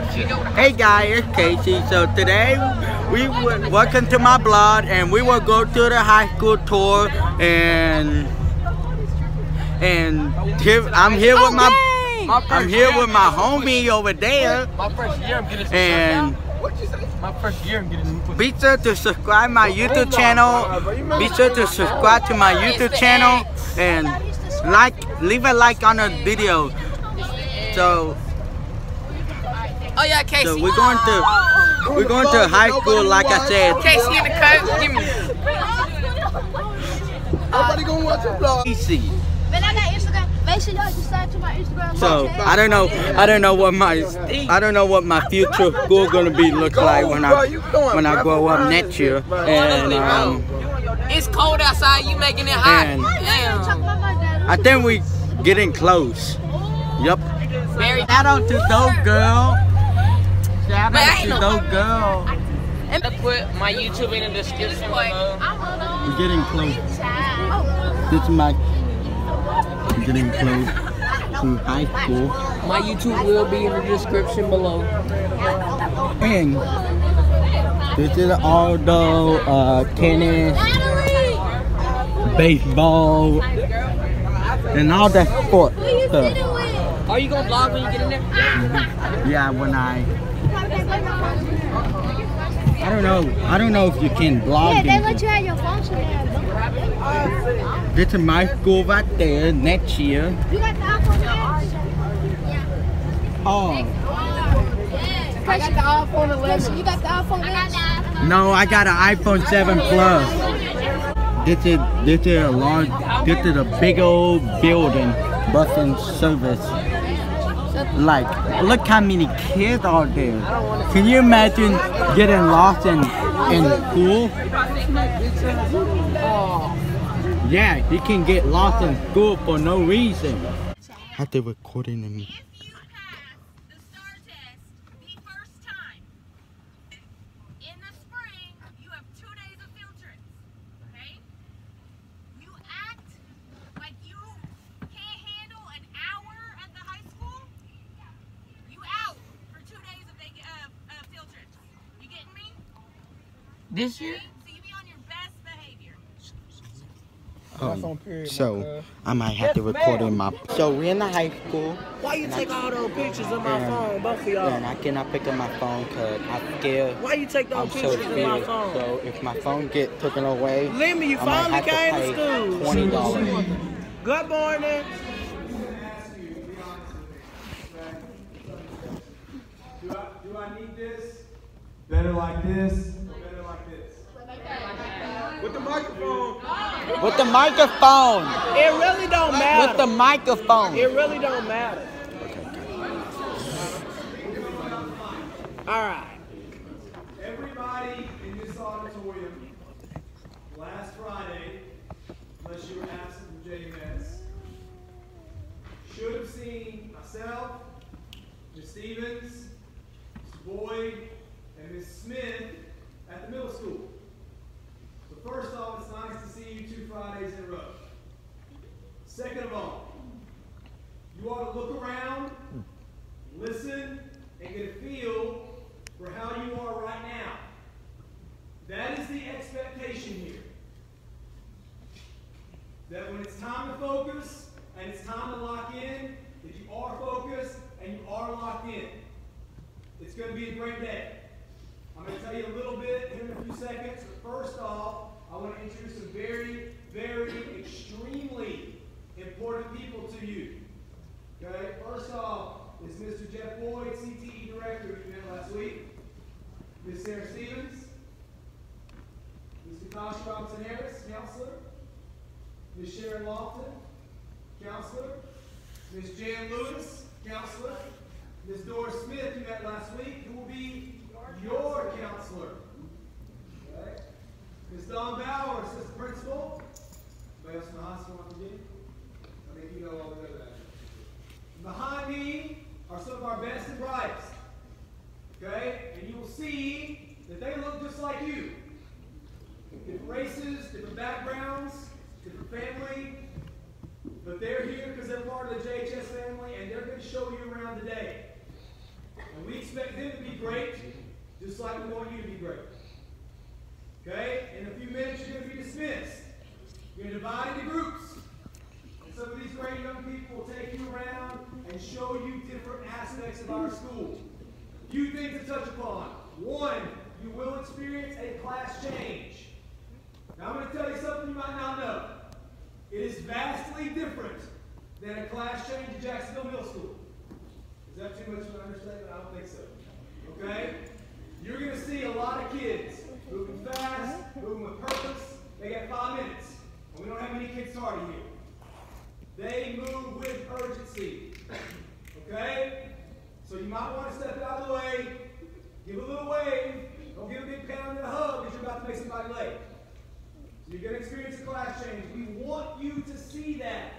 Hey guys, it's Casey. So today we w- welcome to my blog, and we will go to the high school tour, and and here I'm here with my I'm here with my homie over there, My first year, I'm getting and My first year, I'm getting be sure to subscribe my YouTube channel. Be sure to subscribe to my YouTube channel and like, leave a like on the video. So, Oh yeah, Casey. so we're going to we're going to high school, like I said. Casey in the coat. Give me. Nobody gonna watch your vlog. Easy. Man, I got Instagram. Make sure y'all subscribe to my Instagram. So? I don't know, I don't know what my I don't know what my future school gonna be look like when I when I grow up next year. And um, It's cold outside. You making it hot. And- Talk Damn. about my dad. I think we getting close. Yep. Very. Shout out to Dope Girl. Shout Man, I out ain't to no- Dope Girl. And I put my YouTube in the description below. We're getting close. This is my getting close to high school. My YouTube will be in the description below. And this is all the uh, tennis, baseball, and all that sport stuff. Are you gonna vlog when you get in there? Yeah, when I I don't know. I don't know if you can blog. Yeah, they let you have your function there. This is my school right there next year. You got the iPhone X? Oh. oh, I got the iPhone 11. You got the iPhone X? no, I got an iPhone 7 Plus. This is this is a large. This is a big old building, busing service. Like, look how many kids are there. Can you imagine getting lost in in school? Yeah, you can get lost in school for no reason. Have to recording in If you pass the STAR test the first time, in the spring, you have two days of field trips. Okay? You act like you can't handle an hour at the high school, you out for two days of, they, of, of field trips. You getting me? This year? So you be on your best behavior. Um, so I might have to record in my. So we're in the high school. Why you take all those pictures of my Yeah. phone, both of y'all? And I cannot pick up my phone because I'm scared. Why you take I'm those so pictures of my phone? So if my phone get taken away, Lemmy, you I might finally have to came to pay school. twenty dollars. Good morning. Do I, do I need this? Better like this or better like this? With the microphone. With the microphone. It really don't matter. With the microphone. It really don't matter. All right. Everybody in this auditorium last Friday, unless you were absent from JMS, should have seen myself, Ms. Stevens, Mr. Boyd, and Ms. Smith at the middle school. First off, it's nice to see you two Fridays in a row. Second of all, you ought to look around, listen, and get a feel for how you are right now. That is the expectation here. That when it's time to focus and it's time to lock in, that you are focused and you are locked in. It's going to be a great day. I'm going to tell you a little bit in a few seconds, but first off, I want to introduce some very, very extremely important people to you. Okay, first off is Mr. Jeff Boyd, CTE Director, you met last week. Ms. Sarah Stevens. Ms. Natasha Robinson Harris, Counselor. Ms. Sharon Lofton, Counselor. Ms. Jan Lewis, Counselor. Ms. Doris Smith, you met last week, who will be your counselor. Okay? Ms. Dawn Bauer, Assistant Principal. Anybody else in the hospital want to do? I think you know all the that. Behind me are some of our best and brightest. Okay? And you will see that they look just like you. Different races, different backgrounds, different family. But they're here because they're part of the JHS family and they're going to show you around today. And we expect them to be great, just like we want you to be great. Okay? In a few minutes, you're going to be dismissed. You're going to divide into groups. And some of these great young people will take you around and show you different aspects of our school. Few things to touch upon. One, you will experience a class change. Now, I'm going to tell you something you might not know. It is vastly different than a class change at Jacksonville Middle School. Is that too much of an understatement? I don't think so. Okay? You're going to see a lot of kids moving fast, moving with purpose. They got five minutes. And we don't have many kids tardy here. They move with urgency. Okay? So you might want to step out of the way, give a little wave. Don't give a big pound and a hug because you're about to make somebody late. So you're going to experience a class change. We want you to see that.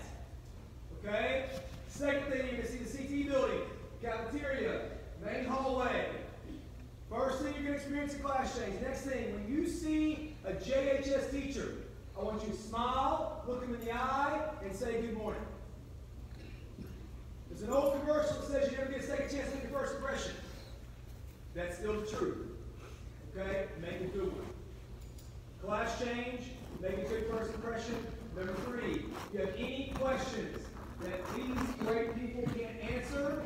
Okay? Second thing, you're going to see the CT building, cafeteria, main hallway. First thing, you're going to experience a class change. Next thing, when you see a JHS teacher, I want you to smile, look them in the eye, and say good morning. There's an old commercial that says you never get a second chance to make your first impression. That's still the truth. Okay? Make a good one. Class change, make a good first impression. Number three, if you have any questions that these great people can't answer,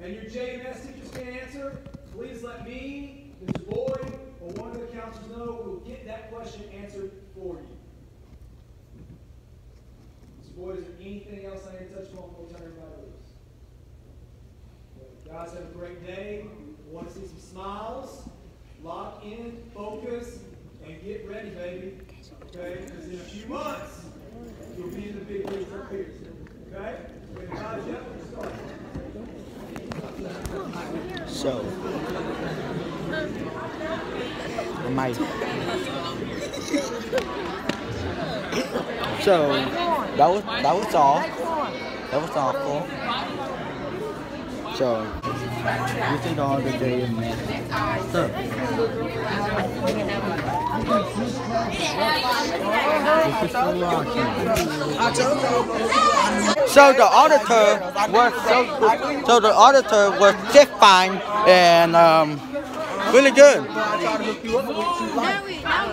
and your JMS teachers can't answer, please let me, Mr. Boyd, or one of the counselors know. We'll get that question answered for you. Mr. Boyd, is there anything else I need to touch on before we turn everybody loose? Guys, have a great day. Want to see some smiles. Lock in, focus, and get ready, baby. Okay? Because in a few months, you'll be in the big leagues up. Okay? So, my so that was that was all. That was awful. So this is all the day of man. So so the auditor was so so the auditor was just fine and um, really good.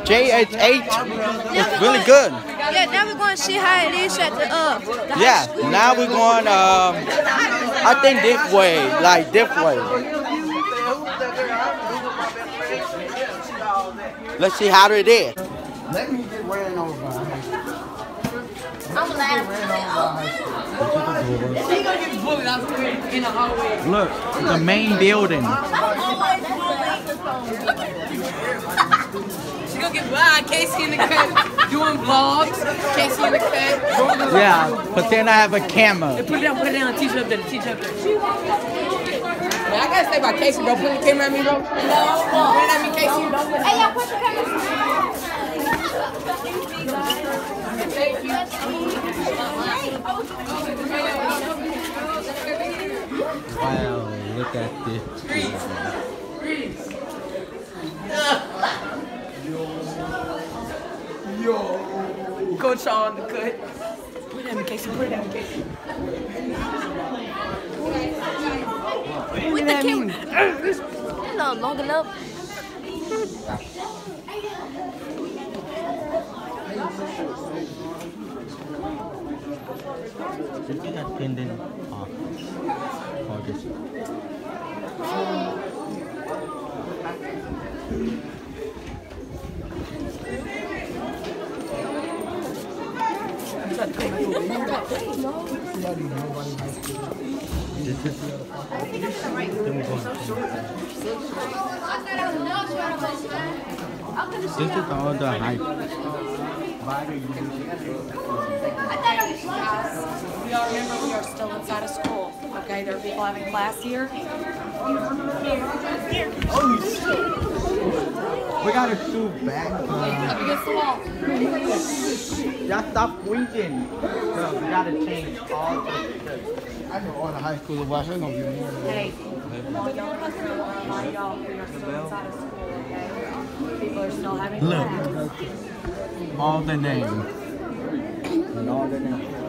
JH8 is really good. Yeah, now we're going to see how it is at the uh. the Yeah, now we're going um I think this way, like this way. Let's see how it is. Let me get ran over. I'm laughing. He gonna get bullied out in the hallway. Look, the main building. She gonna get blind. Casey in the cut doing vlogs. Casey in the cut. Yeah, but then I have a camera. Put it down, put it down, teach up there, teach up there. Man, I gotta say about Casey, bro. Put the camera at me, bro. No, put it at me, Casey. Hey, y'all put the camera. Thank you. Wow, look at this. Freeze. Yo. Coach on the cut. Put it in me, Casey. Put it in me, Casey. With the camera. No, long enough. Just get that pendant off. Or just this is then we're going This is all the hype. We all remember we are still inside of school. Okay, there are people having class here. We got a shoot back. Up against the wall. Y'all stop winking. Bro, we gotta change all the I know all the high schoolers watch. They're gonna be more. Hey, all y'all customers, all y'all, we are still inside of school. Okay, people are still having Look. class. all the names. And all the names.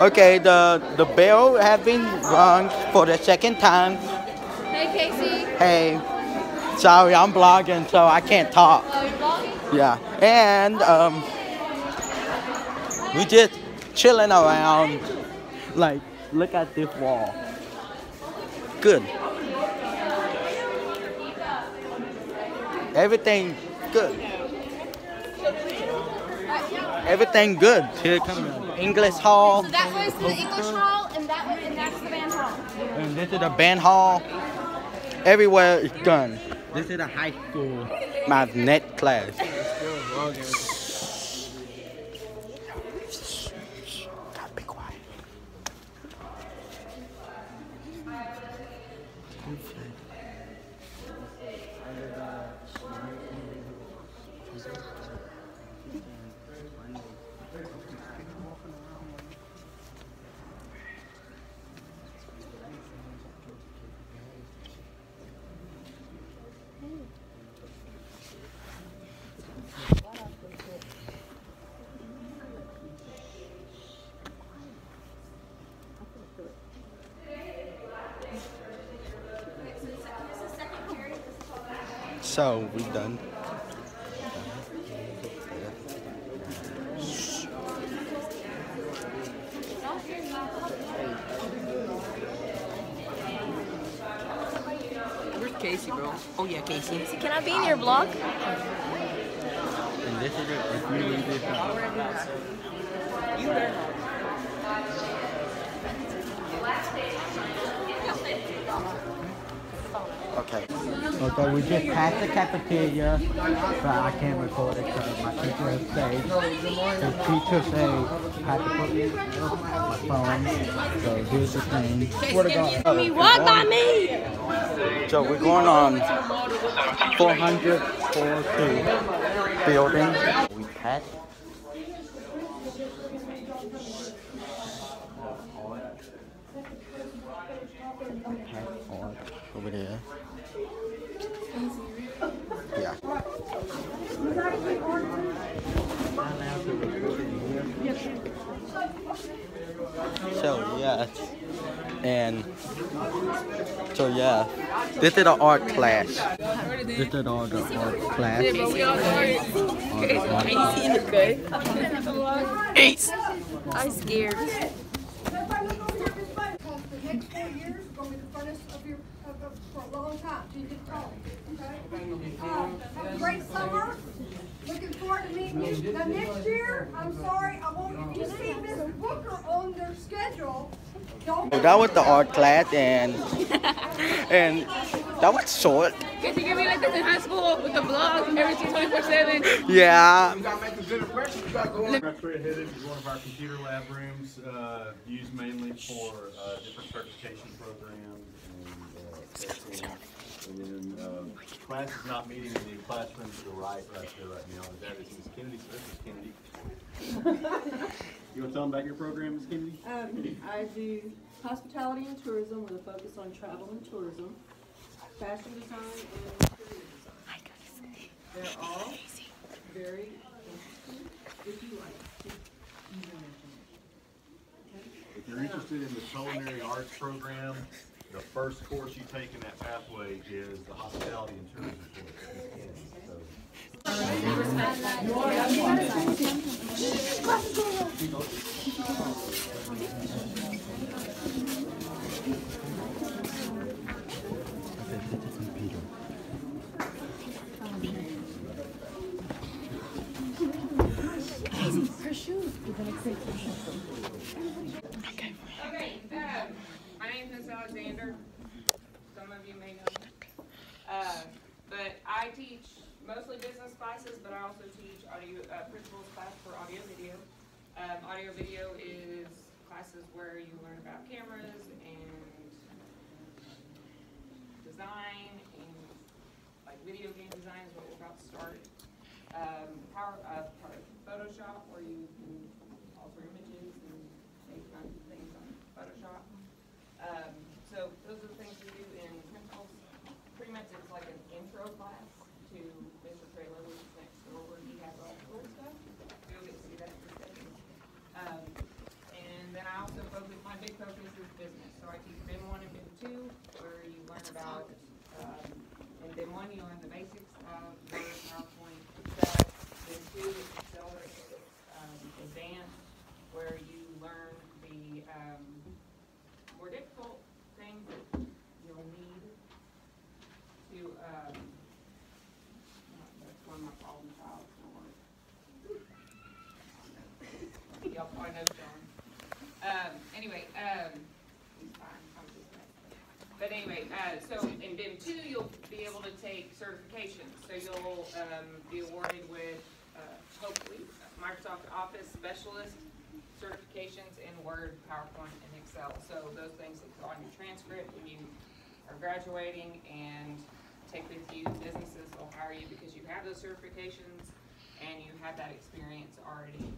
Okay, the the bell has been rung for the second time. Hey, Casey. Hey, sorry, I'm blogging, so I can't talk. Oh. Yeah, and um, we just chilling around. Like, look at this wall. Good. Everything good. Everything good. Here comes English hall, So that was the English hall, and that was, and that's the band hall. and this is the band hall. Everywhere is done. This is the high school magnet class. So we done. Where's Casey, bro? Oh yeah, Casey. Can I be in your vlog? And this is it. If you read this Okay. Okay, we just passed the cafeteria, but I can't record it because my teacher say, the teacher say, I have to put my phone. So here's the thing. Swear to God. Me what by me? So we're going on 442 building. We. Passed over there. Yeah. So yeah, and so yeah, this is the art class. This is all the art class. Casey in the good. Ace. I'm scared. next four years is gonna be the funnest of your, of, of, for a long time, till you get to college, okay? Have a great summer, looking forward to meeting you. Now, next year, I'm sorry, I won't, you see Miss Booker on their schedule, don't. So that was the art class, and and that was short. Did you give me like this in high school with the blog, everything 24 7? Yeah. Recreate Headed is one of our computer lab rooms, uh, used mainly for, uh, different certification programs and, uh, testing. And then, um, class is not meeting in the classroom to the right, right there, right now, and that is Ms. Kennedy, so this is Kennedy. You wanna tell them about your program, Ms. Kennedy? Um, I do hospitality and tourism with a focus on travel and tourism, fashion design and interior design. They're all very interesting, if you like. If you're interested in the culinary arts program, the first course you take in that pathway is the hospitality and tourism course. Ms. Kennedy, so. Okay, um, my name's Miss Alexander. Some of you may know me. Uh, but I teach mostly business classes, but I also teach audio, uh, principles class for audio video. Um, audio video is classes where you learn about cameras and design and like video game design is what we're about to start. Um, power, uh, Photoshop where you can alter images and make fun things on Photoshop. Um, so those are the things we do in principal intro class to Mr. Trailer, which is next door where he has all the cool stuff. You'll get to see that in a second. Um, and then I also focus, my big focus is business. So I teach BIM one and BIM two, where you learn about, um, in BIM one, you learn the basics of Word, PowerPoint, Excel. BIM two is accelerated, um, advanced, where you learn the, um, more difficult things that you'll need to, um, that's one of my problem child. Y'all probably know John. Um, anyway, um, he's fine, I'm just messing. But anyway, uh, so in BIM two, you'll be able to take certifications. So you'll, um, be awarded with, uh, hopefully, Microsoft Office Specialist certifications in Word, PowerPoint, and Excel. So those things that go on your transcript when you are graduating and take with you, businesses will hire you because you have those certifications and you have that experience already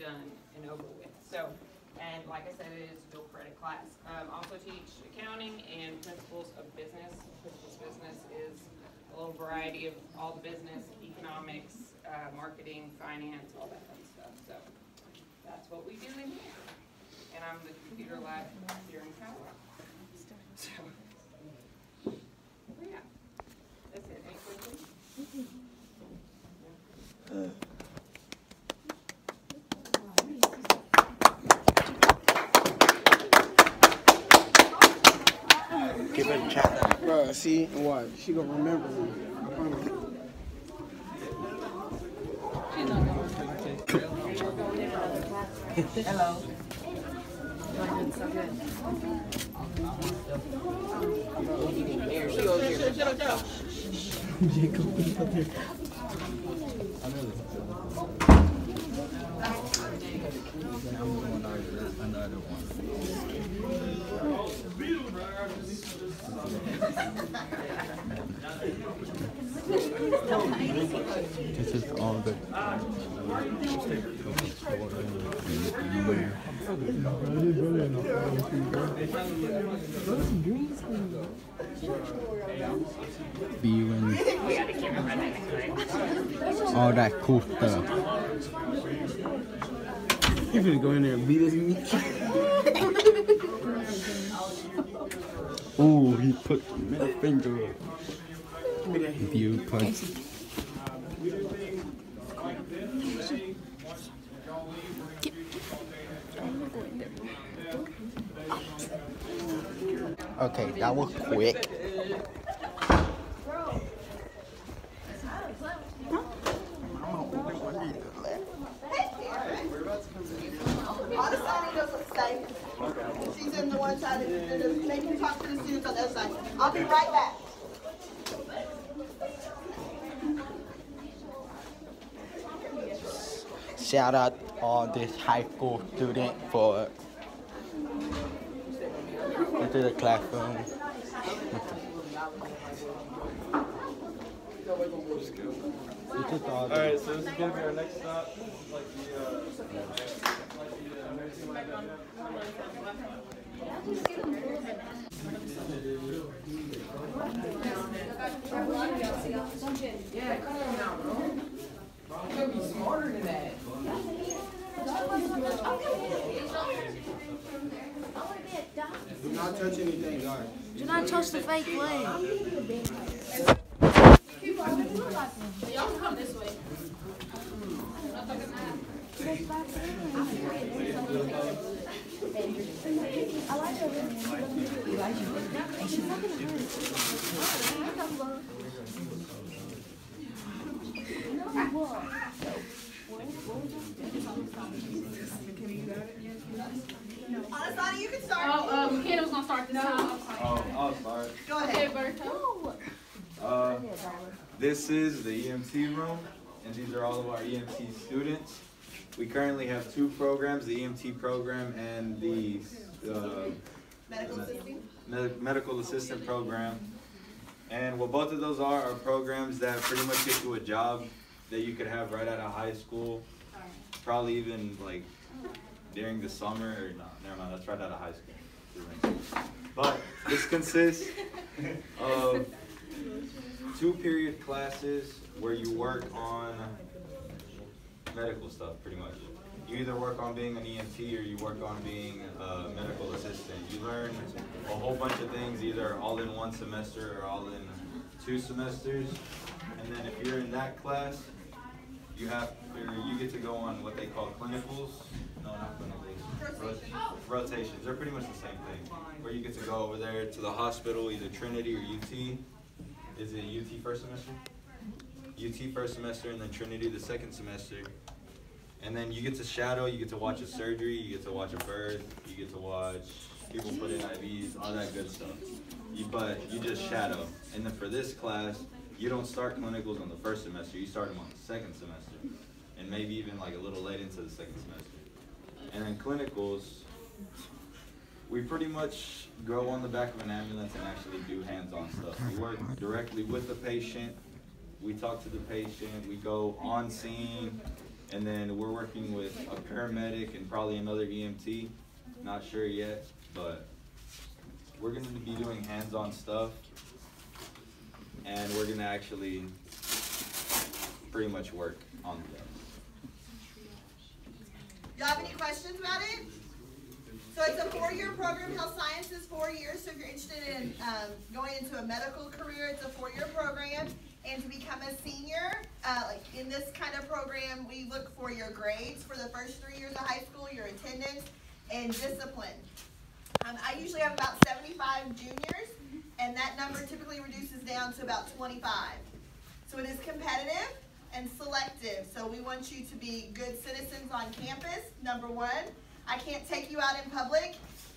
done and over with. So, and like I said, it is dual credit class. Um, also teach accounting and principles of business. Principles of business is a little variety of all the business, economics, uh, marketing, finance, all that kind of stuff. So that's what we do in here. And I'm the computer lab here in Cowell. So, yeah, that's it. Any questions? Give it a chat. Bro, see, what? She gonna remember me. I promise. Hello. Here, she goes here. Shut up, shut up. This is all the. Viewing all that cool stuff. You're gonna go in there and beat meat. Ooh, he put the middle finger up. View punch. Okay, that was quick. Honestly, doesn't stay. She's in the one side, and and they can talk to the students on the other side. I'll be right back. Shout out all this high school student for into the classroom. This is all the- Alright, so this is gonna be our next stop. Like the, uh, like the, uh, nursing lab. Yeah, come on now, bro. You gotta be smarter than that. Do not touch anything, guys. Do not touch the fake leg. Y'all can come this way. Oh, gonna start this. Oh, I'll. Go ahead. This is the EMT room, and these are all of our EMT students. We currently have two programs, the EMT program and the, uh, Medical assisting. Med- medical assistant program. And what both of those are, are programs that pretty much get you a job that you could have right out of high school. Probably even like during the summer, or no, never mind, that's right out of high school. But this consists of two period classes where you work on medical stuff, pretty much. You either work on being an EMT or you work on being a medical assistant. You learn a whole bunch of things, either all in one semester or all in two semesters. And then if you're in that class, you have, you get to go on what they call clinicals. No, not clinicals. Rot- Rotations. They're pretty much the same thing. Where you get to go over there to the hospital, either Trinity or UT. Is it UT first semester? UT first semester and then Trinity the second semester. And then you get to shadow, you get to watch a surgery, you get to watch a birth, you get to watch people put in IVs, all that good stuff. You, but you just shadow. And then for this class, you don't start clinicals on the first semester, you start them on the second semester. And maybe even like a little late into the second semester. And then clinicals, we pretty much go on the back of an ambulance and actually do hands-on stuff. We work directly with the patient, we talk to the patient, we go on scene, and then we're working with a paramedic and probably another EMT. Not sure yet, but we're gonna be doing hands-on stuff. And we're gonna actually pretty much work on them. You have any questions about it? So it's a four-year program, health sciences, four years, so if you're interested in, um, going into a medical career, it's a four-year program. And to become a senior, in this kind of program, we look for your grades for the first three years of high school, your attendance, and discipline. Um, I usually have about seventy-five juniors, and that number typically reduces down to about twenty-five. So it is competitive and selective, so we want you to be good citizens on campus, number one. I can't take you out in public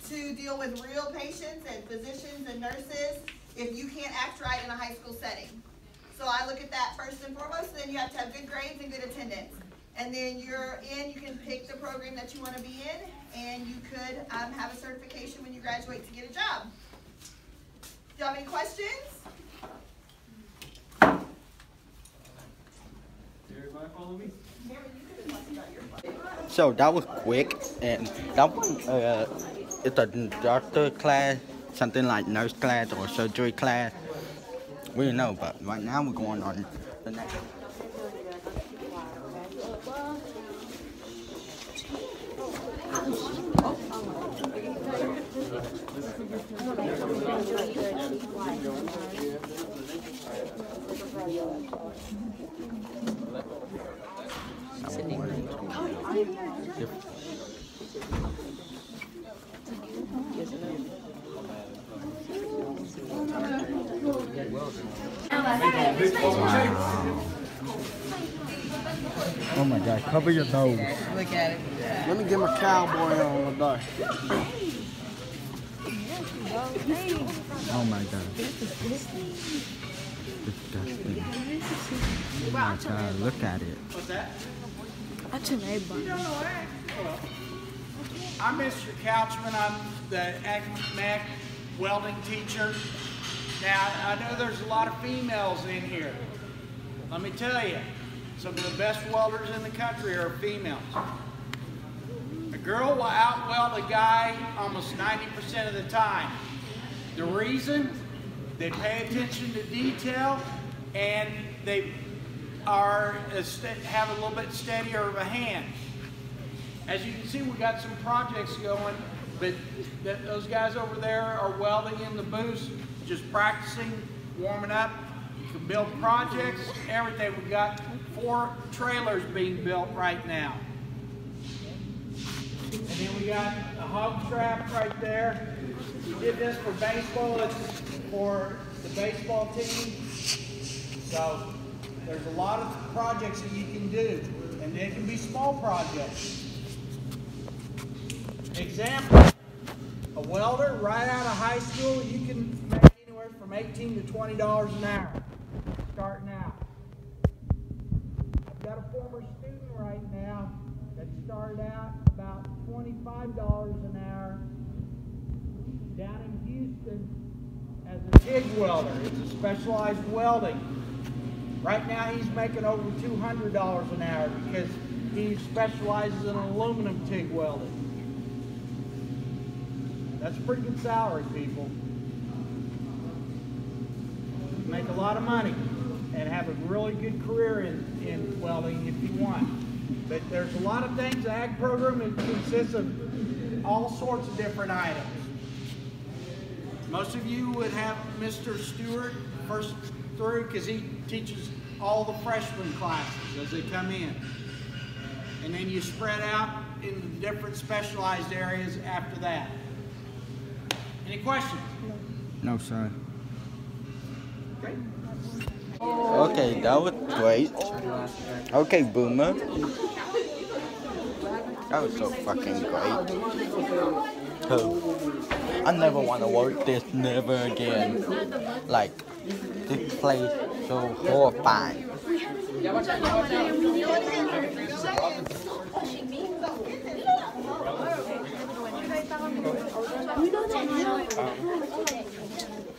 to deal with real patients and physicians and nurses if you can't act right in a high school setting. So I look at that first and foremost, and then you have to have good grades and good attendance. And then you're in, you can pick the program that you want to be in, and you could um, have a certification when you graduate to get a job. Do you have any questions? Everybody follow me? So that was quick, and that was, uh, it's a doctor class, something like nurse class or surgery class. We don't know, but right now we're going on the next. Oh my God! Cover your nose. Look at it. Let me get my cowboy on today. Oh my God! Disgusting. Oh my God! Look at it. What's that? That's an everybody. I'm Mr. Couchman. I'm the Ag Mech welding teacher. Now, I know there's a lot of females in here. Let me tell you, some of the best welders in the country are females. A girl will outweld a guy almost 90% of the time. The reason? They pay attention to detail and they are have a little bit steadier of a hand. As you can see, we got some projects going, but th- those guys over there are welding in the booth, just practicing, warming up. You can build projects, everything. We've got four trailers being built right now. And then we got a hog strap right there. We did this for baseball. It's for the baseball team. So there's a lot of projects that you can do, and they can be small projects. Example, a welder right out of high school, you can 18 to $20 an hour starting out. I've got a former student right now that started out about $25 an hour down in Houston as a TIG welder. It's a specialized welding. Right now he's making over $200 an hour because he specializes in aluminum TIG welding. That's a pretty good salary, people. Make a lot of money and have a really good career in, in welding if you want. But there's a lot of things, the ag program it consists of all sorts of different items. Most of you would have Mr. Stewart first through because he teaches all the freshman classes as they come in. And then you spread out into different specialized areas after that. Any questions? No, sir. Okay. That was great. Okay, Boomer. That was so fucking great. Oh, I never want to work this never again. Like, this place so horrifying.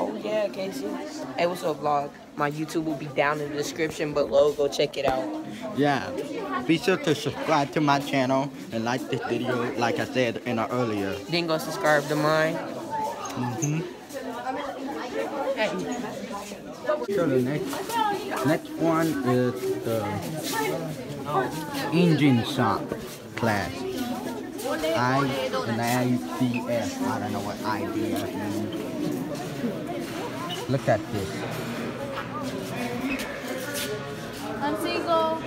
Oh yeah, Casey. Hey, what's up, vlog? My YouTube will be down in the description below. Go check it out. Yeah. Be sure to subscribe to my channel and like this video, like I said in our earlier. Then go subscribe to mine. Mm-hmm. So the next next one is the engine shop class. I and IDF. I don't know what IDF means. Look at this. I'm single.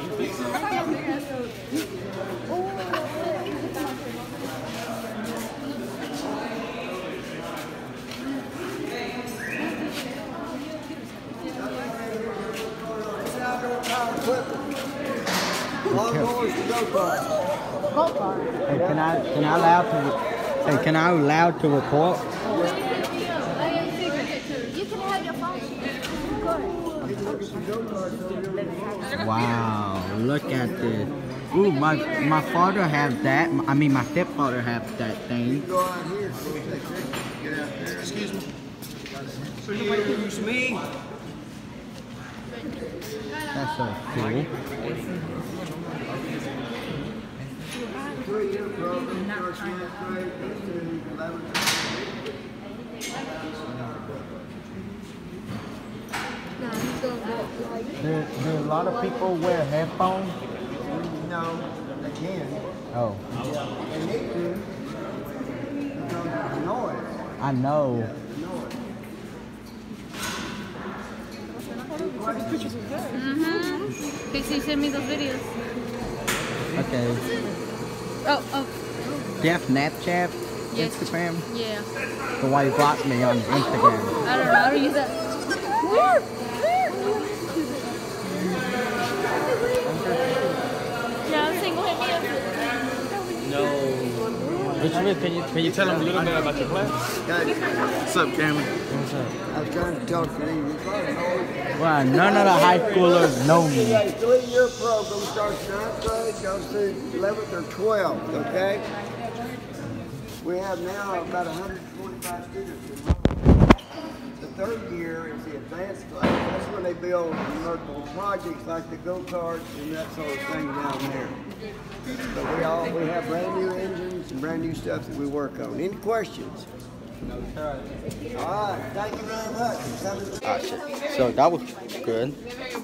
Lawnmowers to go kart. Hey, can I can I allow to hey can I allow to report? You can have your phone. Wow, look at this. Ooh, my my father has that. I mean, my stepfather has that thing. Go out here. Excuse me. Excuse me. That's so cool. Three-year program, first ninth grade, fifth to eleventh. Do, do a lot of people wear headphones? No, again. can. Oh, They need to. Because of the noise. I know. Mm-hmm. Casey, send me those videos. Okay. Oh, oh. Do you have Snapchat? Yes. Instagram? Yeah. So why you blocked me on Instagram? I don't know. I don't use that. Yeah, I'm single. Hit me up. No. Can you can you tell them a little bit about your class? What's up, Cameron? What's up? I was trying to talk to you. None of the high schoolers know me. three-year program, starts ninth grade, goes through eleventh or twelfth, okay? We have now about hundred and twenty-five students enrolled. The third year is the advanced class, that's when they build multiple projects like the go-karts and that sort of thing down there. But we all, we have brand new engines and brand new stuff that we work on. Any questions? No, sir. All right, thank you very much. for coming. Shit. So that was good.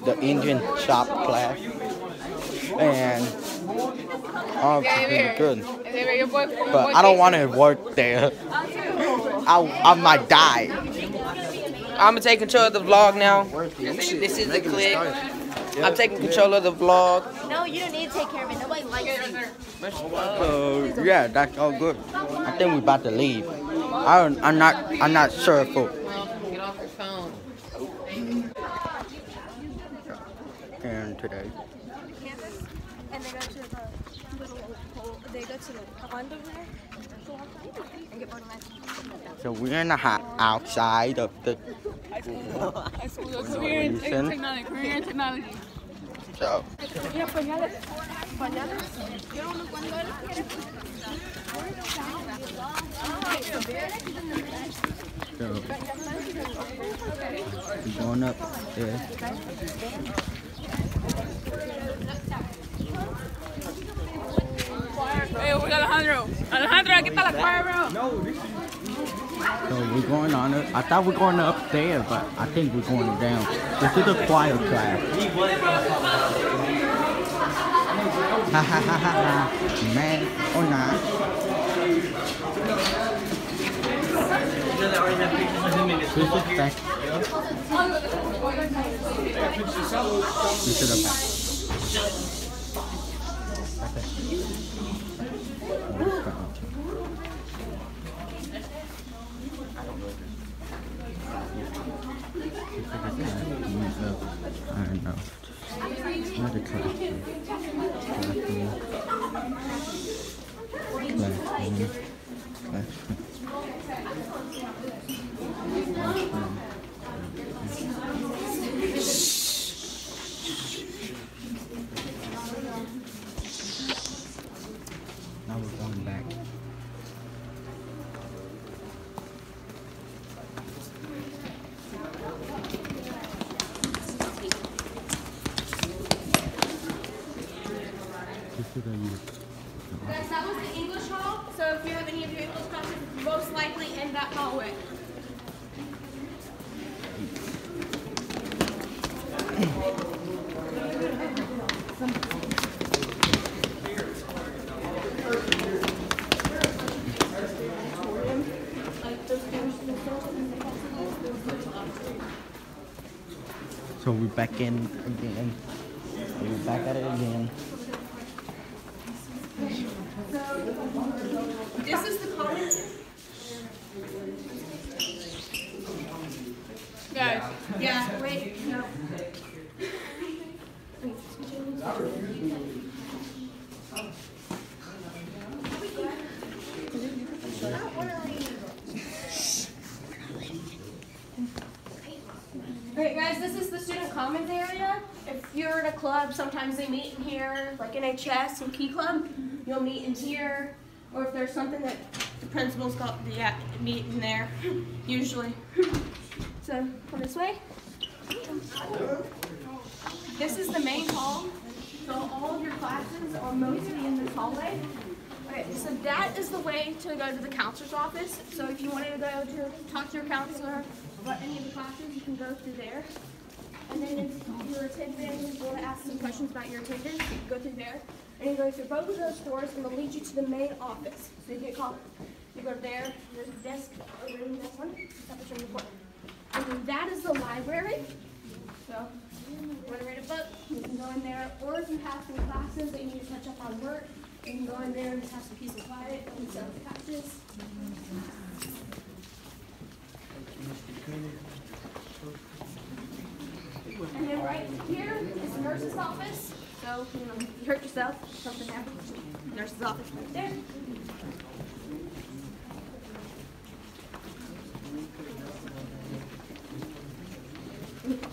The engine shop class. And oh, it's good. But I don't want to work there. I, I might die. I'm gonna take control of the vlog now. This is the clip. I'm taking control of the vlog. No, you don't need to take care of it. Nobody likes you. So yeah, that's all good. I think we're about to leave. I don't, I'm not. I'm not sure for. Get off your phone. And today. and they go to the little hole. They go to the pond over there. Go outside and get organized. So we're in the hot outside of the. High school of career in technology. Career in technology. So Mira, pañales. Pañales. Quiero unos pañales. So going up there. Hey, we got Alejandro. Alejandro, aquí está la choir room. So we're going on it. I thought we are going up there, but I think we're going down. This is a choir class. Ha. Man oh, or not. This is back. This is back. I don't know. Classroom. Now we're going back. This is a youth. Guys, that was the English hall, so if you have any of your English classes, most likely in that hallway. So we're back in again. We're back at it again. This is the common. Guys. Yeah, wait, no. Alright guys, this is the student commons area. If you're in a club, sometimes they meet in here, like NHS and Key Club, you'll meet in here. Or if there's something that the principal's got, yeah, uh, meet in there, usually. So, this way. This is the main hall. So all of your classes are mostly in this hallway. Okay, so that is the way to go to the counselor's office. So if you wanted to go to talk to your counselor about any of the classes, you can go through there. And then if your attendant want to ask some questions about your attendance, you can go through there. And you go through both of those doors and they'll lead you to the main office. So you get called, you go there, there's a desk over in this one, that's you're for. And then that is the library. So you want to read a book, you can go in there. Or if you have some classes that you need to catch up on work, you can go in there and just have some peace and quiet and up the couches. And then right here is the nurse's office. So, you know, you hurt yourself, something happens, nurse's office right there.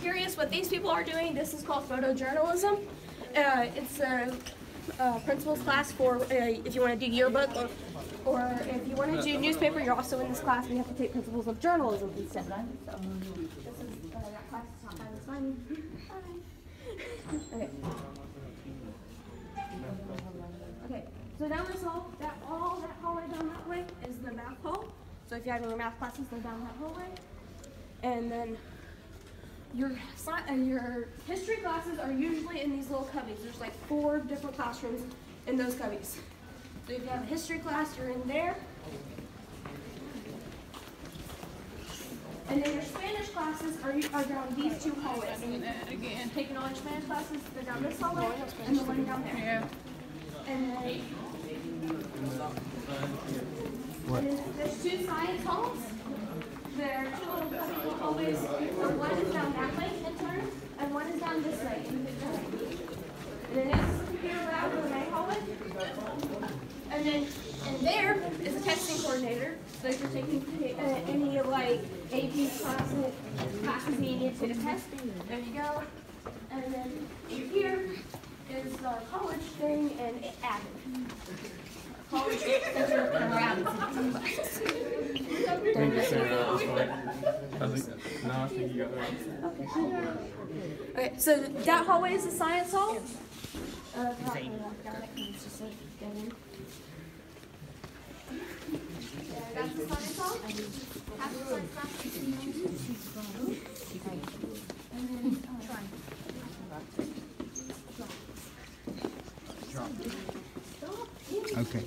Curious what these people are doing, this is called photojournalism. Uh, it's a, a principal's class for uh, if you want to do yearbook or, or if you want to do newspaper, you're also in this class and you have to take principles of journalism instead. So, this is, uh, that class is not having fun. Okay. Okay, so down this hall, that all that hallway down that way is the math hall. So if you have any math classes, they're down that hallway. And then your sci- uh, your history classes are usually in these little cubbies. There's like four different classrooms in those cubbies. So if you have a history class, you're in there. And then your Spanish classes are, are down these two hallways. again. Taking all your Spanish classes, they're down this hallway and the one down there. Yeah. And then What? there's two science halls. There are two little little hallways. One is down that way in turn, and one is down this way. And then this is the computer lab in the main hallway. And then in there is a testing coordinator. So if you're taking uh, any like AP classes, classes you need to test, there you go. And then here is the college thing and admin. College center around. Thank you, sir. I think, no, I think you got that. Okay, so that hallway is the science hall. Uh, not gonna walk down it 'cause it's just like dead end. Yeah, that's the science hall. Half the science class. And then, Okay.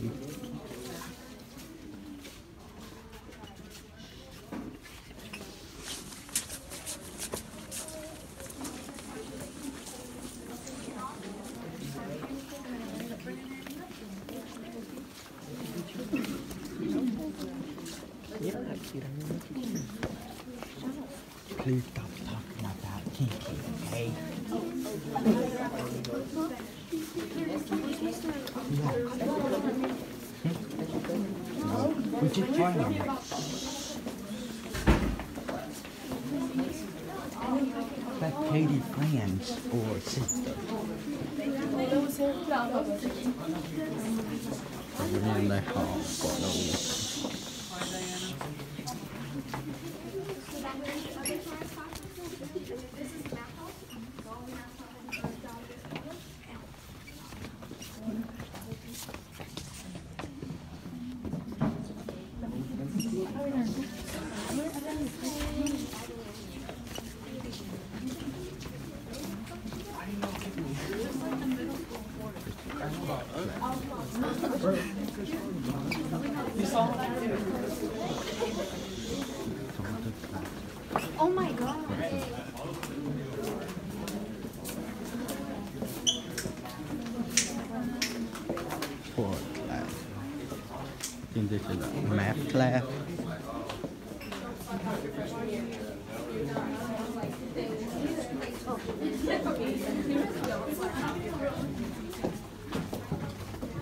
Please stop talking about kinky, okay? Just trying. Like Katie friends or sister. Oh my god. for class. Think this is a math class.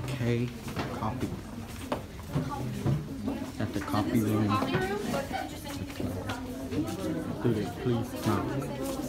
Okay, copy. At the copy room. Student, please come.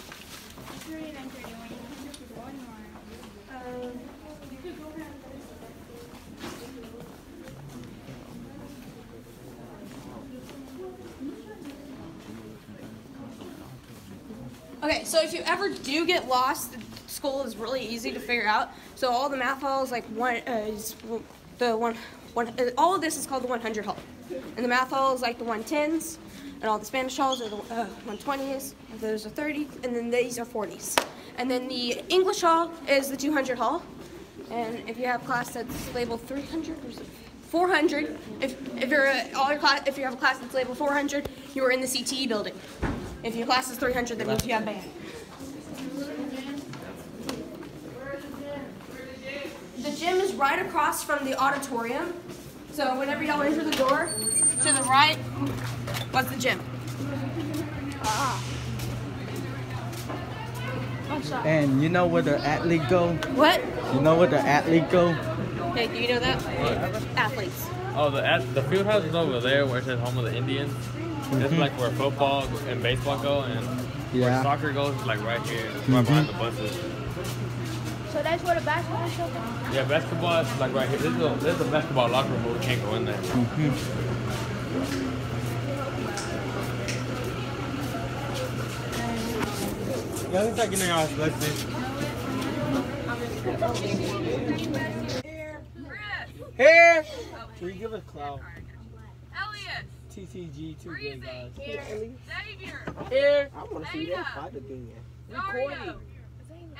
Okay, so if you ever do get lost, the school is really easy to figure out. So all the math halls, like one uh, is the one, one uh, all of this is called the 100 hall, and the math hall is like the 110s, and all the Spanish halls are the uh, 120s. Those are 30, and then these are 40s. And then the English hall is the 200 hall, and if you have class that's labeled 300 or 400, if if you're a, all your class, if you have a class that's labeled 400, you are in the CTE building. If your class is 300, that means you have band. The gym is right across from the auditorium. So whenever y'all enter the door, to the right what's the gym. Ah. And you know where the athlete go? What? You know where the athlete go? Hey, do you know that? Athletes. Oh, the at the field house is over there where it says home of the Indians. It's Mhm. like where football and baseball go, and Yeah. where soccer goes is like right here, it's right behind the Mhm. buses. So that's where the basketball is open? Yeah, basketball is like right here. This is a, this is a basketball locker room, but we can't go in there. Mm-hmm. Yeah, looks like you know y'all let's see. Here! Can you give us clout? Elliot. TCG, two gay guys. Here. Elliot? Xavier. Here! I want to see Ada. that fight again. Dario. Recording.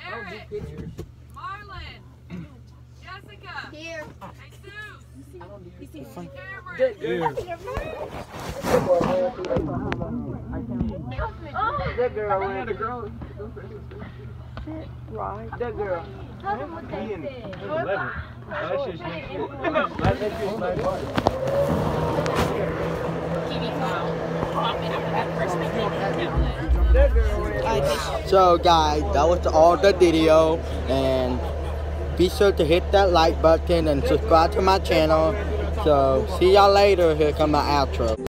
Eric. pictures. Marlon. Jessica. Here. Jesus. Good Cameron. That girl ran the girl. Right. That girl. Tell them what they Ian. said. Eleven. So guys, that was all the video and be sure to hit that like button and subscribe to my channel. So see y'all later. Here come my outro.